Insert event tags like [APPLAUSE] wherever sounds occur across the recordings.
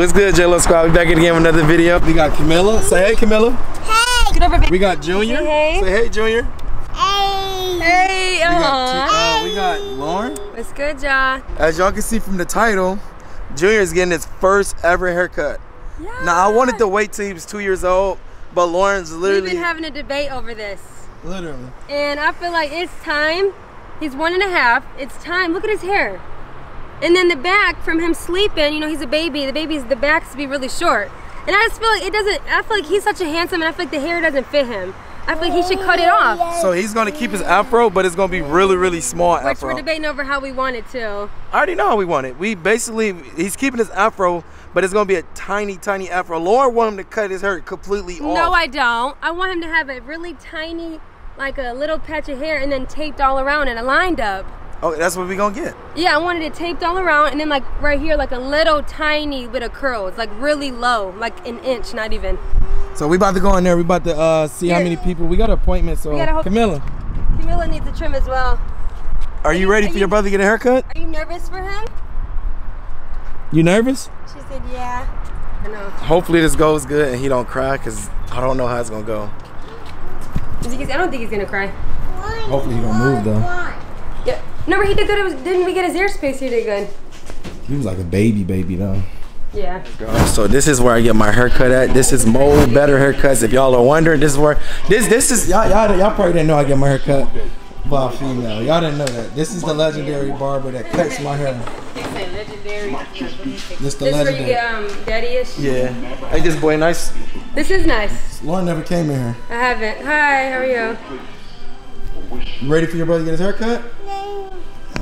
What's good, JLo Squad? We back again with another video. We got Camilla. Say hey, Camilla. Hey. Get over, baby. We got Junior. Say hey. Say hey, Junior. Hey. Hey. We got, T- uh, we got Lauren. What's good, y'all? As y'all can see from the title, Junior is getting his first ever haircut. Yeah. Now, I wanted to wait till he was two years old, but Lauren's literally. We've been having a debate over this. Literally. And I feel like it's time. He's one and a half. It's time. Look at his hair. And then the back from him sleeping, you know, he's a baby. The baby's the back's to be really short. And I just feel like it doesn't. I feel like he's such a handsome, and I feel like the hair doesn't fit him. I feel like he should cut it off. So he's gonna keep his afro, but it's gonna be really, really small Which afro. we're debating over how we want it to. I already know how we want it. We basically, he's keeping his afro, but it's gonna be a tiny, tiny afro. Lauren want him to cut his hair completely off. No, I don't. I want him to have a really tiny, like a little patch of hair, and then taped all around and lined up. Oh, that's what we gonna get. Yeah, I wanted it taped all around, and then like right here, like a little tiny bit of curls, like really low, like an inch, not even. So we about to go in there. We about to uh, see how many people. We got an appointment. So We gotta Camilla, Camilla needs a trim as well. are you you- ready are for you- your brother to get a haircut? Are you nervous for him? You nervous? She said, yeah. I know. Hopefully this goes good and he don't cry, cause I don't know how it's gonna go. Is I don't think he's gonna cry. Hopefully he don't move though. Yeah. No, but he did good. It was, didn't we get his airspace? He did good. He was like a baby, baby though. Yeah. So this is where I get my haircut at. This is Mo Better Haircuts. If y'all are wondering, this is where this this is y'all y'all, y'all probably didn't know I get my haircut by a female. Y'all didn't know that. This is the legendary barber that cuts my hair. legendary. This the This is where you legendary. get um, daddy-ish. Yeah. Hey, this boy nice. This is nice. Lauren never came in here. I haven't. Hi, how are you? You ready for your brother to get his haircut?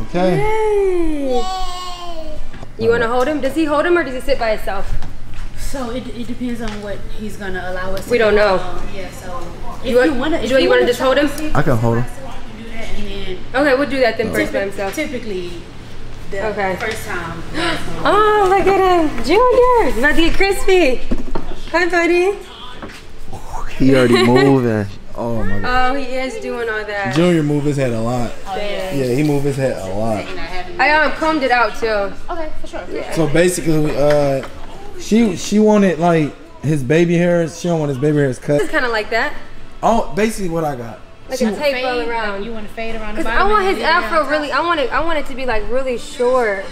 Okay. Hey. You want to hold him? Does he hold him or does he sit by himself? So it, it depends on what he's gonna allow us. to We don't know. Um, yeah. So if You want- you wanna, if you wanna wanna just hold him? I can hold him. see myself, you can do that, then Okay, we'll do that then first by typi- himself. Typically, the Okay. first time. [GASPS] Oh, look at him. Junior. He's about to get crispy. Hi, buddy. He already [LAUGHS] moving. Oh my god. Oh, he is doing all that. Junior move his head a lot. Oh yeah. Yeah, he move his head a lot. I um, combed it out too. Okay, for sure. So basically, uh, she she wanted like his baby hairs. She don't want his baby hairs cut. It's kind of like that. Oh, basically what I got. Like She- a tape all Fade, around. like, you want to fade around the Cause bottom. I want his afro really. I want it. I want it to be like really short.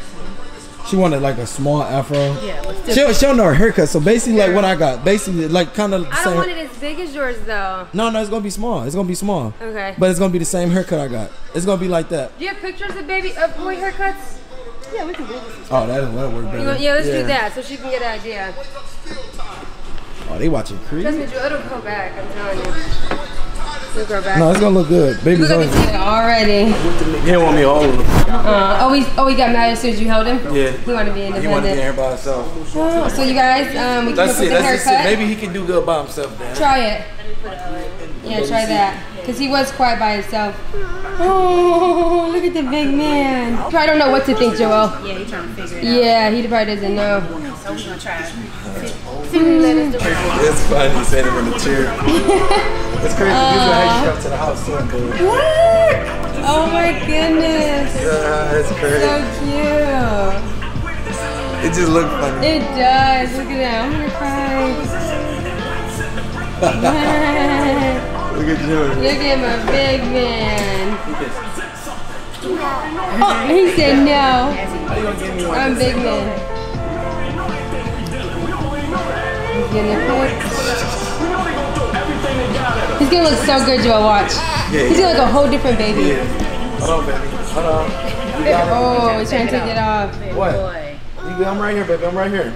She wanted like a small afro. Yeah, but still. She don't, she don't know her haircut. So basically, like what I got, basically like kind of the I don't same. want it as big as yours though. No, no, it's gonna be small. It's gonna be small. Okay. But it's gonna be the same haircut I got. It's gonna be like that. Do you have pictures of baby of boy haircuts? Yeah, we can do this. Oh, that that work better. You want, yeah, let's do that so she can get an idea. Oh, they watching Creed. Trust me, Joe, it'll come back. I'm telling you. It'll go back. No, it's gonna look good. Baby's Look at always. the already. He don't want me to hold him. Uh, oh, he, oh, he got mad as soon as you held him. Yeah. He wanted to be independent. He want to be independent. here by himself. Oh, so you guys, um, we came Let's up with the Let's just see. haircut. Maybe he can do good by himself. Then. Try it. Yeah, try that. Cause he was quiet by himself. Oh, look at the big man. Probably don't know what to think, Joel. Yeah, you're trying to figure it Yeah, he probably doesn't know. out. So we're gonna try. See, see what let us do. It's funny sitting in the chair. It's crazy. Usually I hate to come to the house too. But, Look! Oh my goodness. uh, it's crazy. So cute. It just looks funny. It does. Look at that. I'm gonna cry. [LAUGHS] Look at you. Look at my big man. Oh, he said no. How you gonna give me one? I'm big man. He's getting a pic. He's gonna look so good, Joel. Watch. Yeah. He's gonna look a whole different baby. Yeah. Hold on, baby. Hold on. You got it. Oh, he's trying to take it off. What? Boy. I'm right here, baby. I'm right here.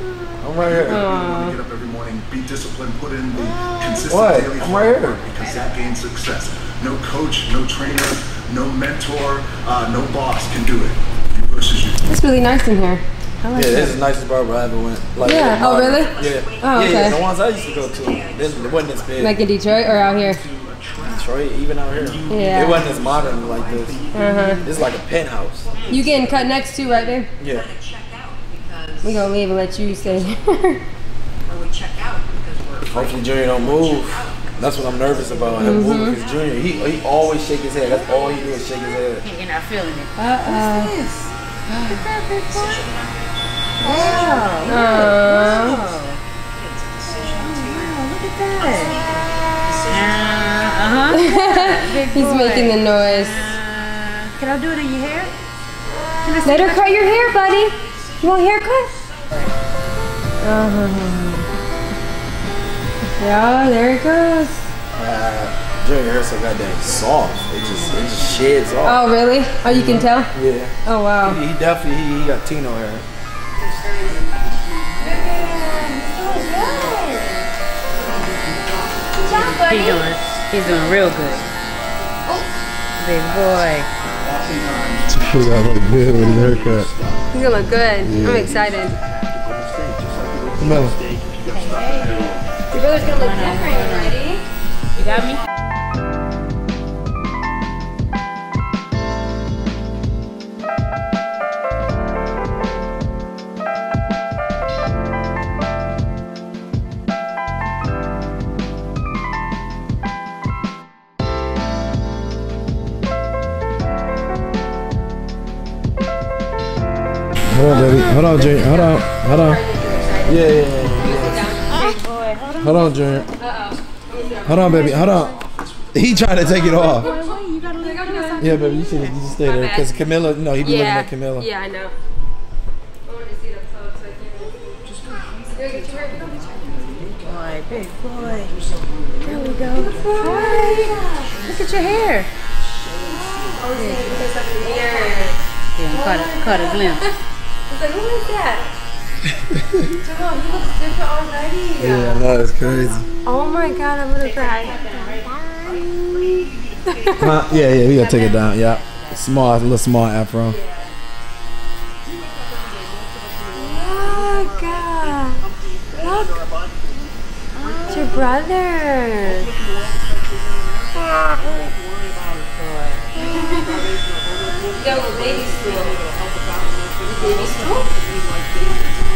I'm right here. Aw. Get up every morning, be disciplined, put in the consistent What? daily I'm right here. because that gains success. No coach, no trainer, no mentor, uh, no boss can do it. You versus you. It's really nice in here. I like Yeah, it. this is the nicest barber I ever went. Like, Yeah. Oh, modern. really? Yeah. Oh, okay. yeah, the ones I used to go to. This, it wasn't as big. Like in Detroit or out here? Detroit, even out here. Yeah. It wasn't as modern like this. Uh-huh. This is like a penthouse. You getting cut next to, right, babe? Yeah. We're gonna leave and let you stay. Hopefully Junior don't move. That's what I'm nervous about. Him Mm-hmm. moving because Junior, he, he always shake his head. That's all he do is shake his head. You're not feeling it. Uh-oh. Uh huh. [LAUGHS] He's making the noise. Can I do it in your hair? Let her cut your hair, buddy. You want a haircut? Uh-huh. Yeah, there it goes. Uh, Junior hair so goddamn soft. It just it just sheds off. Oh, really? Oh, you can tell? Yeah. Oh, wow. He, he definitely he, he got Tino hair. He's doing, he's doing real good. Oh. Big boy. He got look good with his haircut. He's gonna look good. I'm excited. Melon. Your brother's gonna look different, ready? You got me? Hold on, baby. Hold on, Junior. Hold on. Hold on. Yeah, yeah, yeah. Hold on, Junior. Hold on, baby. Hold on. He trying to take it off. Yeah, baby. You should you should stay there because Camilla. No, he be looking at Camilla. Yeah, I know. Boy, big boy. There we go. Hi. Look at your hair. Yeah, cut a, cut a glimpse. He's like, who is that? Jamal, he looks different already. Yeah, no, it's crazy. Oh my god, I'm gonna cry. Huh? Yeah, yeah, we gotta take it down. [LAUGHS] Yeah, small, a little small afro. Oh god. Look. It's your brother. [LAUGHS] Go to baby school. Baby school?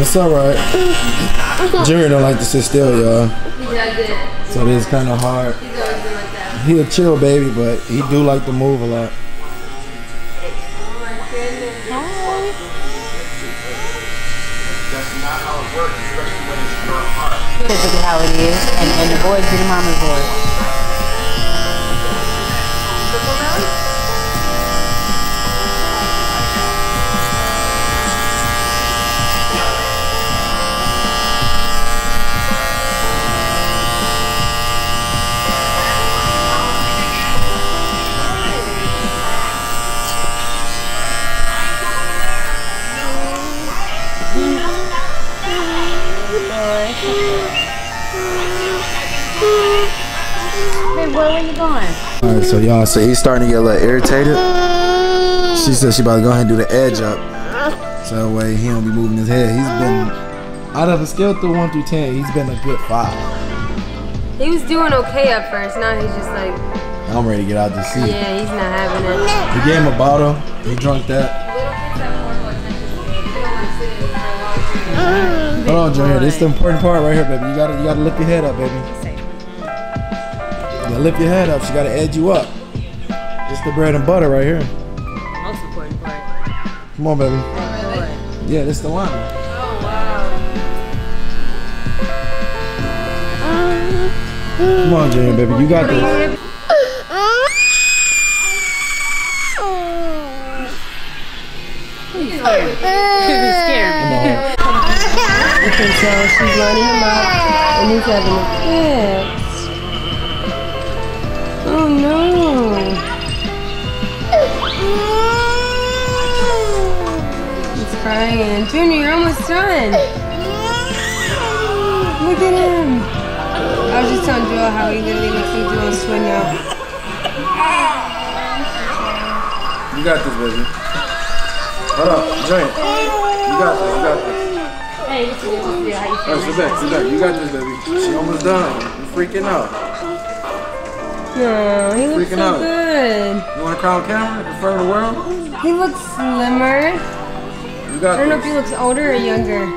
It's all right. Jerry don't like to sit still, y'all. He does it. So this is kind of hard. He's always been like that. He a chill baby, but he do like to move a lot. That's not how it works, especially when it's your heart. Typically how it is. And, and the boys be the mama's boys. Where you going? All right, so y'all, so he's starting to get a little irritated. She said she about to go ahead and do the edge up, so that way he don't be moving his head. He's been out of a scale through one through ten, he's been a good five. He was doing okay at first. Now he's just like, I'm ready to get out to sea. yeah, he's not having it. We gave him a bottle. He drunk that. Little kids have horrible attention span. They don't like sitting for a long time. Hold on, Junior. This is the important part right here, baby. You gotta, you gotta lift your head up, baby. You gotta lift your head up. She gotta edge you up. This the bread and butter right here. Most important part. Come on, baby. Boy. Yeah, this the one. Oh wow. Come on, Junior, baby. You got this. You scared. Come on. You can tell she's lining him up and he's having a fit. He's. Junior, you're almost done. Look at him. I was just telling Joel how he literally looks like Joel's twin now. You got this, baby. Hold up, Junior. You got this. You got this. Hey, this is yeah, how you All right, sit back, sit back. You got this, baby. She almost done. You freaking out. No, he looks Freaking so out. good. You want to crown camera in front of the world? He looks slimmer. You got I don't know if he looks older or younger. He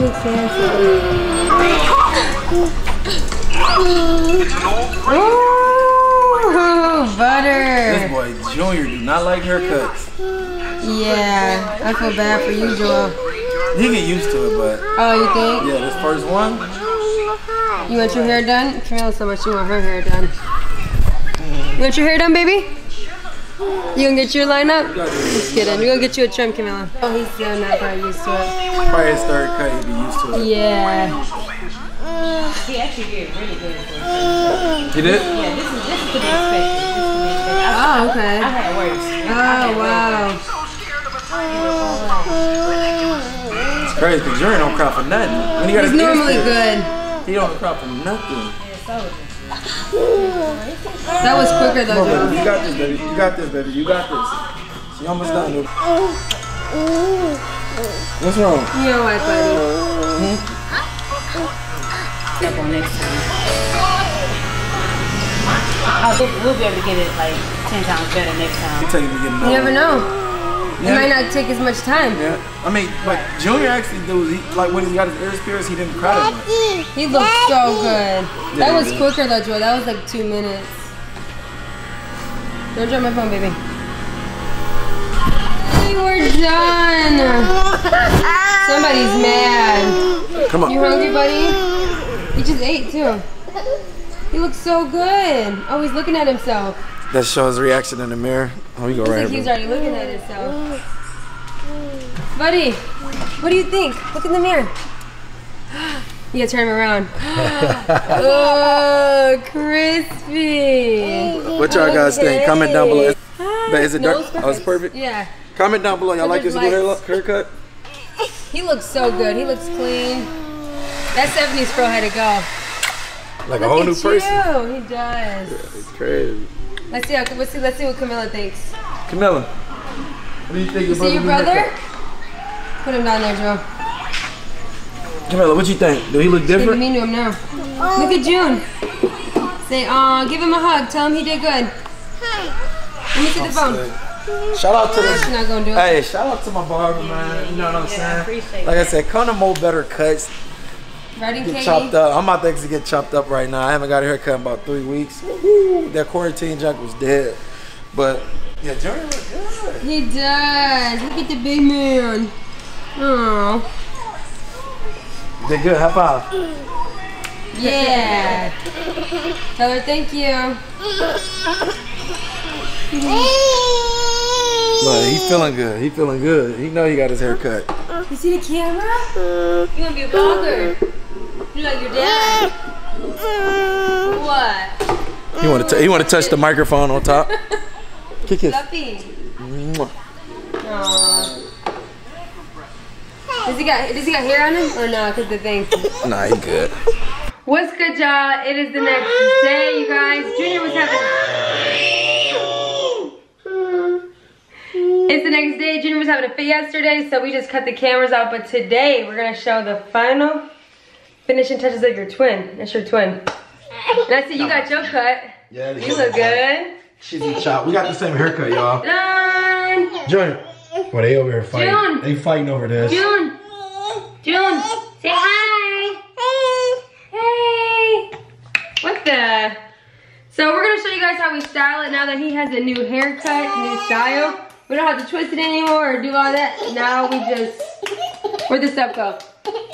looks handsome. Oh, This boy Junior do not like haircuts. Yeah, I feel bad for you, Joel. He get used to it, but Oh, you think? yeah, this first one, You want your hair done? Camilla so much you want her hair done. You want your hair done, baby? You gonna get your line up? Just kidding. We're gonna get you a trim, Camilla. Oh, he's still not quite used to it. probably his third cut, he be used to it. Yeah. He actually did really good. He did? Yeah, this is this is to be expected. This is to be expected. I, Oh, okay. I had worse. Oh, wow. It's crazy because Junior don't cry for nothing. When he got He's normally pierced, good. He don't cry for nothing. That was quicker Come on, though, baby. You got this, baby. You got this, baby. You got this. She almost done. dude. What's wrong? You know what, buddy? Step on next time. We'll, we'll be able to get it like ten times better next time. He tell you to get You never know. It might not take as much time. Yeah. I mean, but Junior actually do. He, like when he got his ears pierced, he didn't cry that much. He looked so good. That was quicker though, Joy. That was like two minutes. Don't drop my phone, baby. We're done. [LAUGHS] Somebody's mad. Come on. You hungry, buddy? He just ate too. He looks so good. Oh, he's looking at himself. That shows reaction in the mirror. Oh, we go right like he's already looking at himself. Buddy, what do you think? Look in the mirror. You gotta turn him around. [LAUGHS] oh, crispy. What y'all guys think? Comment down below. But is it dark? Oh, it's perfect? Yeah. Comment down below. Y'all like this new haircut? He looks so good. He looks clean. That 70s pro had to go. Like a whole new Look at person. you. He does. It's crazy. Let's see. How, let's see. Let's see what Camilla thinks. Camilla, what do you think? You see your brother? Put him down there, Joe. Camilla, what do you think? Do he look Give different? Mean to him now. Look at June. Say, uh, give him a hug. Tell him he did good. Let me see the phone. Shout out to She's the. not gonna do it. Hey, shout out to my barber, man. You know what I'm saying? like I said, kind of more better cuts. In Get Katie. chopped up. I'm about to actually get chopped up right now. I haven't got a haircut in about three weeks. That quarantine junk was dead. But yeah, Junior look good. He does. Look at the big man. Oh. Did good. High five. Yeah. Tell her thank you. Look, he feeling good. He feeling good. He know he got his hair cut. You see the camera? You wanna be a vlogger? You like your dad? [LAUGHS] What? He want to. He want to touch the microphone on top. [LAUGHS] Kick his. Fluffy. Mwah. Does he got does he got hair on him or no? Cause the thing. [LAUGHS] Nah, he good. What's good, y'all? It is the next day, you guys. Junior was having. It's the next day. Junior was having a fit yesterday, so we just cut the cameras out. But today, we're gonna show the final finishing touches of your twin. That's your twin. And I see you got your cut. Yeah, You look good. She's a chop. We got the same haircut, y'all. Done. Junior. Well, they over here fighting. June. They fighting over this. June. June. Say hi. Hey. Hey. What the? So we're gonna show you guys how we style it now that he has a new haircut, new style. We don't have to twist it anymore or do all that. Now we just, where'd the stuff go?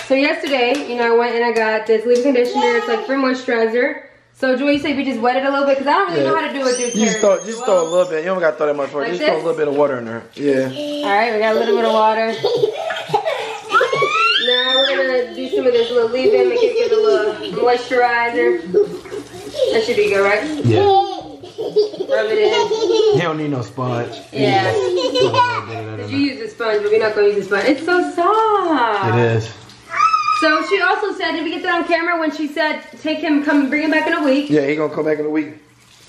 So yesterday, you know, I went and I got this leave-in conditioner. It's like for moisturizer. So Joy, you say we just wet it a little bit because I don't really know how to do it this You just hair. throw, just throw a little bit. You don't got to throw that much water. Like just throw a little bit of water in there. Yeah. All right, we got a little bit of water. Now we're gonna do some of this little leave-in, make it get a little moisturizer. That should be good, right? Yeah. Rub it in. He don't need no sponge. Yeah. It You use the sponge, but we're not gonna use the sponge. It's so soft. is. So she also said, did we get that on camera when she said, take him, come bring him back in a week? Yeah, he gonna come back in a week.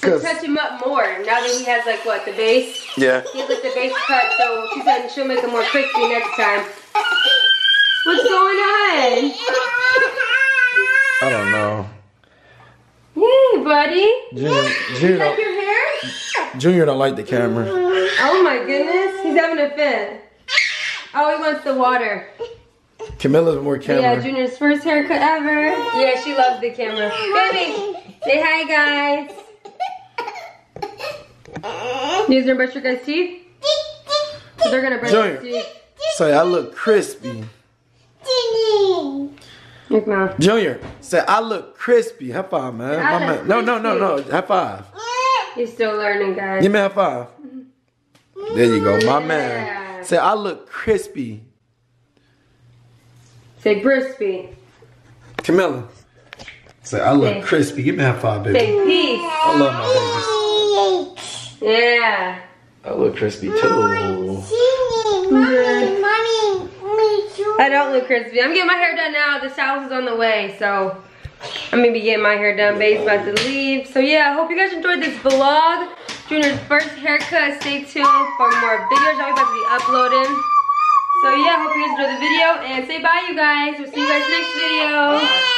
To Cause touch him up more. Now that he has like what, the base? yeah. He has like the base cut, so she said she'll make him more crispy next time. What's going on? I don't know. Hey, buddy. Junior, Junior, Like your hair? Junior don't like the camera. Oh my goodness, he's having a fit. Oh, he wants the water. Camilla's more camera. Yeah. Junior's first haircut ever. Yeah, she loves the camera. Baby, say hi, guys. You gonna brush your guys' teeth? So they're gonna brush Junior. their teeth. Say I look crispy. Look now. Junior, say I look crispy. High five, man. I My man. No, no, no, no. High five. He's still learning, guys. Give me a high five. There you go, my Yeah. man. Say I look crispy. Say crispy. Camilla. Say I look Say- crispy. Give me a high five, baby. Say peace. I love my babies. Yeah. I look crispy too. I don't look crispy. I'm getting my hair done now. The house is on the way, so I'm gonna be getting my hair done. Babe's about to leave. So yeah, I hope you guys enjoyed this vlog. Junior's first haircut. Stay tuned for more videos I'm about to be uploading. So yeah, hope you guys enjoyed the video and say bye you guys. We'll see you guys next video.